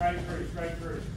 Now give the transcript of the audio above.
Right first, right first.